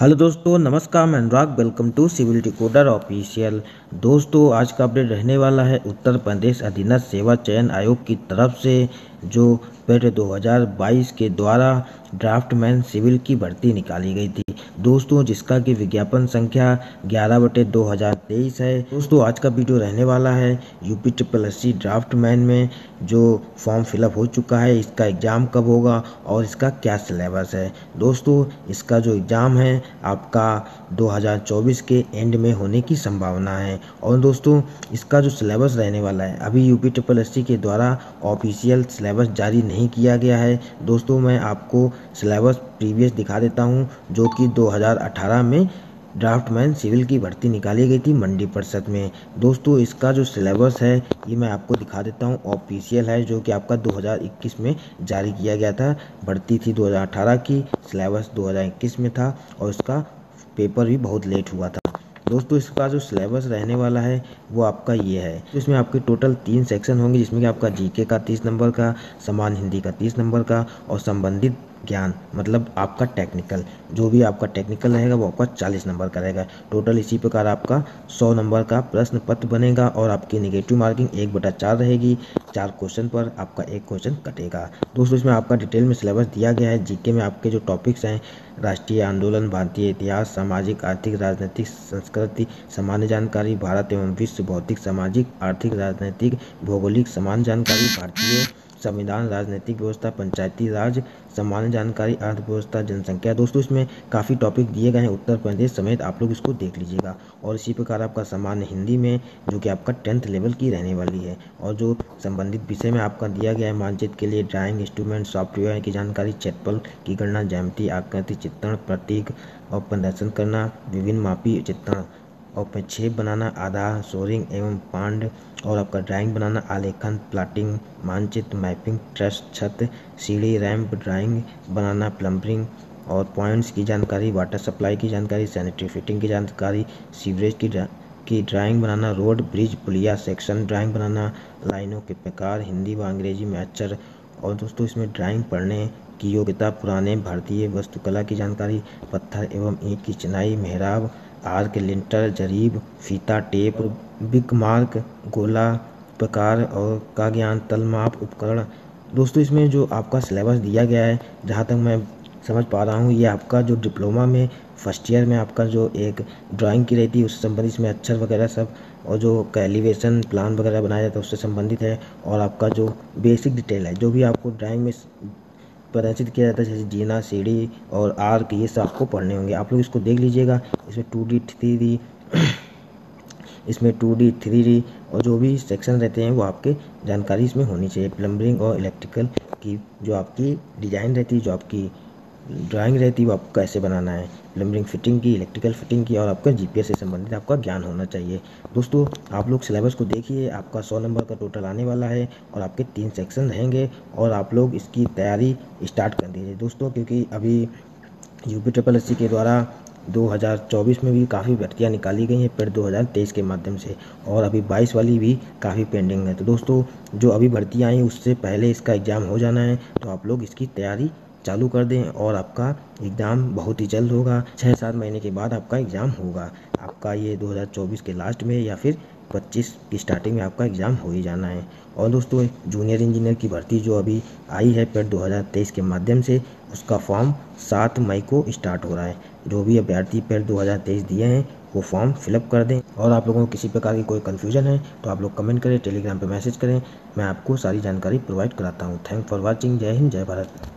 Hello दोस्तों, नमस्कार, मैं Anurag welcome to civil decoder official दोस्तों, आज का अपडेट रहने वाला है उत्तर प्रदेश अधीनस्थ सेवा चयन आयोग की तरफ़ से। जो पेट 2022 के द्वारा ड्राफ्टमैन सिविल की भर्ती निकाली गई थी। दोस्तों, जिसका कि विज्ञापन संख्या ग्यारह बटे दो है। दोस्तों, आज का वीडियो रहने वाला है UP triple S C draftsman में, जो फॉर्म फिलअप हो चुका है। इसका एग्ज़ाम कब होगा और इसका क्या सिलेबस है? दोस्तों, इसका जो एग्ज़ाम है, आपका 2024 के एंड में होने की संभावना है। और दोस्तों, इसका जो सिलेबस रहने वाला है, अभी यूपी ट्रिपल एस के द्वारा ऑफिशियल सिलेबस जारी नहीं किया गया है। दोस्तों, मैं आपको सिलेबस प्रीवियस दिखा देता हूँ, जो कि 2018 में ड्राफ्टमैन सिविल की भर्ती निकाली गई थी मंडी परिषद में। दोस्तों, इसका जो सिलेबस है, ये मैं आपको दिखा देता हूँ। ऑफिशियल है, जो कि आपका 2021 में जारी किया गया था। भर्ती थी 2018 की, सिलेबस 2021 में था और इसका पेपर भी बहुत लेट हुआ था। दोस्तों, इसका जो सिलेबस रहने वाला है, वो आपका ये है। इसमें आपके टोटल तीन सेक्शन होंगे, जिसमें कि आपका जीके का तीस नंबर का, समान हिंदी का तीस नंबर का और संबंधित ज्ञान मतलब आपका टेक्निकल जो भी आपका टेक्निकल रहेगा, वो आपका चालीस नंबर का रहेगा। टोटल इसी प्रकार आपका सौ नंबर का प्रश्न पत्र बनेगा और आपकी निगेटिव मार्किंग एक बटा चार रहेगी। चार क्वेश्चन पर आपका एक क्वेश्चन कटेगा। दोस्तों, इसमें आपका डिटेल में सिलेबस दिया गया है। जीके में आपके जो टॉपिक्स हैं, राष्ट्रीय आंदोलन, भारतीय इतिहास, सामाजिक, आर्थिक, राजनीतिक, संस्कृति, सामान्य जानकारी, भारत एवं विश्व भौतिक सामाजिक, आर्थिक, राजनीतिक, भौगोलिक, समान जानकारी, भारतीय संविधान, राजनीतिक व्यवस्था, पंचायती राज सामान्य जानकारी अर्थव्यवस्था जनसंख्या। दोस्तों, इसमें काफ़ी टॉपिक दिए गए हैं। उत्तर प्रदेश समेत आप लोग इसको देख लीजिएगा। और इसी प्रकार आपका सामान्य हिंदी में, जो कि आपका टेंथ लेवल की रहने वाली है। और जो संबंधित विषय में आपका दिया गया है मानचित्र के लिए ड्राइंग इंस्ट्रूमेंट सॉफ्टवेयर की जानकारी चेतपल की गणना जैमती आकृति, चित्रण, प्रतीक, और प्रदर्शन करना, विभिन्न मापी चित्रण। और छेप बनाना आधार सोरिंग एवं पांड, और आपका ड्राइंग बनाना, आलेखन प्लाटिंग मानचित्र मैपिंग ट्रस्ट छत, सीढ़ी रैंप ड्राइंग बनाना प्लम्बरिंग और पॉइंट्स की जानकारी वाटर सप्लाई की जानकारी सैनिटरी फिटिंग की जानकारी सीवरेज की की ड्राइंग बनाना रोड ब्रिज पुलिया सेक्शन ड्राइंग बनाना, लाइनों के प्रकार, हिंदी व अंग्रेज़ी में अक्षर, और दोस्तों इसमें ड्राइंग पढ़ने की योग्यता, पुराने, भारतीय वस्तुकला की जानकारी, पत्थर एवं ईंट की चिनाई, मेहराब आर्क लिंटर, जरीब, फीता, टेप बिग मार्क गोला प्रकार और का ज्ञान तलमाप उपकरण। दोस्तों, इसमें जो आपका सिलेबस दिया गया है, जहाँ तक मैं समझ पा रहा हूँ, ये आपका जो डिप्लोमा में, फ़र्स्ट ईयर में आपका जो एक ड्राइंग की रहती है, उससे संबंधित इसमें अक्षर वगैरह सब और जो कैलिवेशन प्लान वगैरह बनाया जाता है, उससे संबंधित है और आपका जो बेसिक डिटेल है, जो भी आपको ड्राइंग में प्रदर्शित किया जाता है, जैसे जीना, सीढ़ी और आर्क, ये सब आपको पढ़ने होंगे। आप लोग इसको देख लीजिएगा इसमें टू डी थ्री डी इसमें टू डी थ्री डी और जो भी सेक्शन रहते हैं वो आपके जानकारी इसमें होनी चाहिए। प्लम्बरिंग और इलेक्ट्रिकल की जो आपकी डिज़ाइन रहती है, जो आपकी ड्राइंग रहती है, वो आपको कैसे बनाना है। प्लम्बरिंग फिटिंग की इलेक्ट्रिकल फिटिंग की और आपका जीपीएस से संबंधित आपका ज्ञान होना चाहिए। दोस्तों, आप लोग सिलेबस को देखिए, आपका सौ नंबर का टोटल आने वाला है और आपके तीन सेक्शन रहेंगे और आप लोग इसकी तैयारी स्टार्ट कर दीजिए। दोस्तों, क्योंकि अभी यूपी ट्रिपल एस के द्वारा 2024 में भी काफ़ी भर्तियाँ निकाली गई हैं फिर 2023 के माध्यम से और अभी 22 वाली भी काफ़ी पेंडिंग है। तो दोस्तों, जो अभी भर्तियाँ आई, उससे पहले इसका एग्ज़ाम हो जाना है तो आप लोग इसकी तैयारी चालू कर दें और आपका एग्ज़ाम बहुत ही जल्द होगा। छः सात महीने के बाद आपका एग्ज़ाम होगा। आपका ये 2024 के लास्ट में या फिर 25 की स्टार्टिंग में आपका एग्ज़ाम हो ही जाना है। और दोस्तों जूनियर इंजीनियर की भर्ती जो अभी आई है पेड 2023 के माध्यम से, उसका फॉर्म सात मई को स्टार्ट हो रहा है। जो भी अभ्यर्थी पेड 2023 दिए हैं, वो फॉर्म फिलअप कर दें। और आप लोगों को किसी प्रकार की कोई कन्फ्यूज़न है तो आप लोग कमेंट करें, टेलीग्राम पर मैसेज करें। मैं आपको सारी जानकारी प्रोवाइड कराता हूँ। Thank for watching. जय हिंद, जय भारत।